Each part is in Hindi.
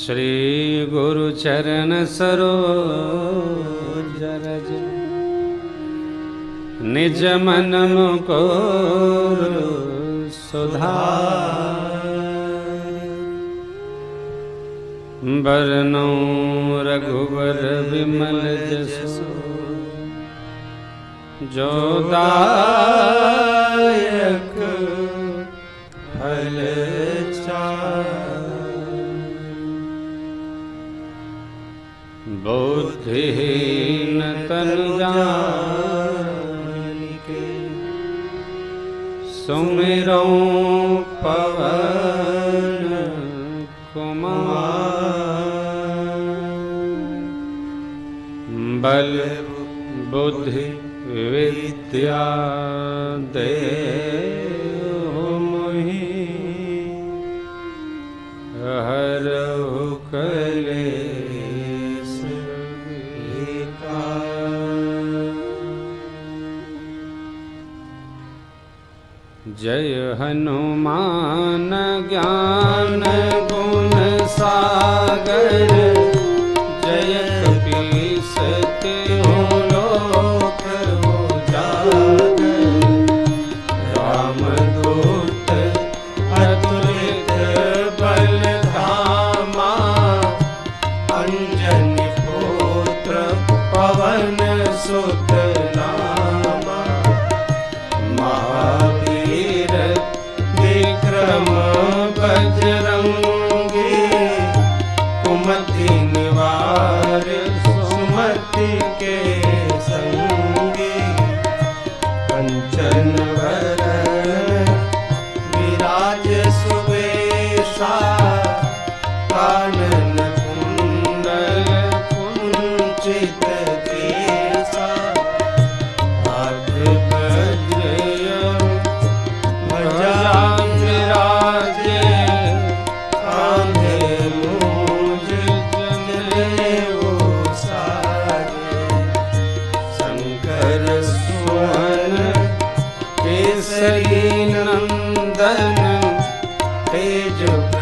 श्री गुरु चरण सरोज रज। निज मन को सुधार। बरनौ रघुबर विमल जसो। फल बुद्धिहीन तन के सुमिरो पवन कुमार। बल बुद्धि विद्या दे हर कलेश जय हनुमान ज्ञान गुण सागर। कुञ्चन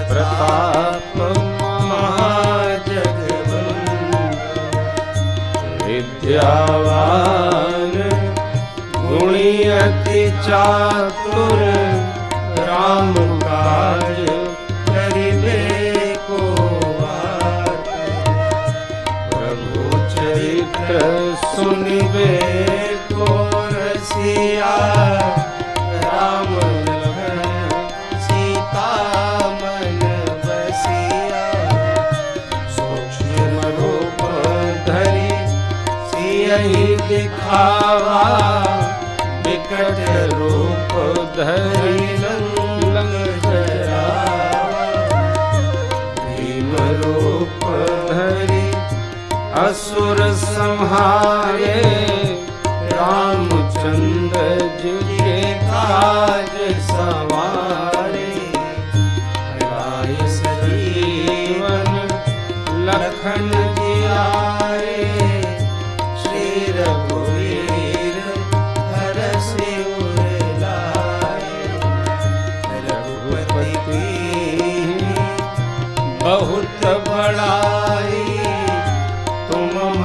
प्रताप विद्यावान गुणी अति चातुर सियहि दिखावा विकट रूप धरि भीम रूप धरि, असुर संहारे, रामचंद्र जी काज सवारे। राय सजीवन लखन जी आए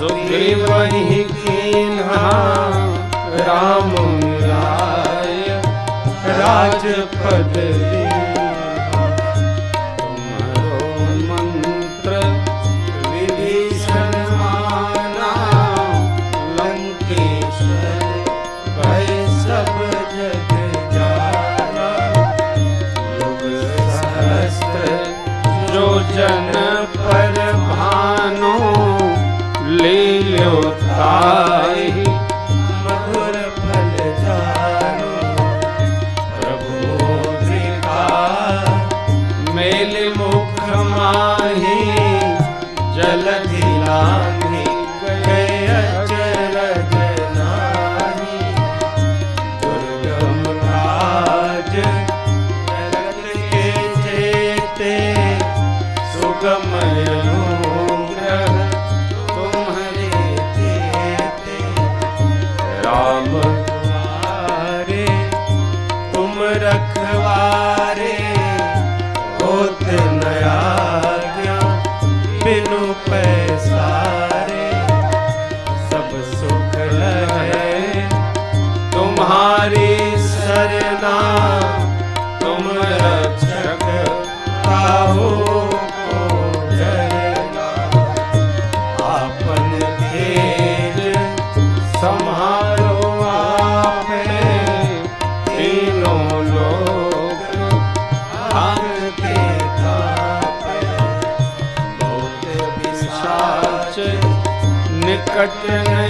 सुग्रीव कीन्हा राम मिलाय राजपद कटने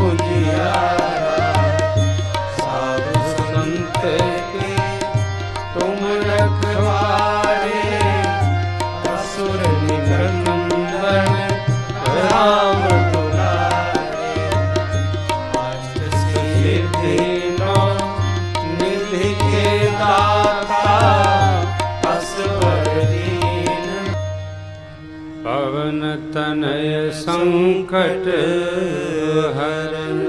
संकट हरण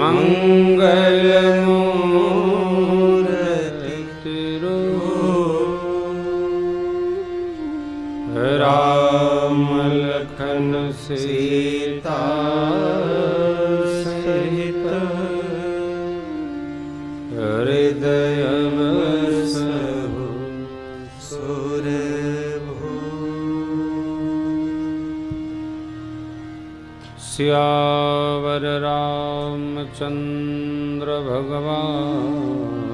मंगल राम लखन सीता सहित हृदय सो सुर। श्यावर रामचन्द्र भगवान।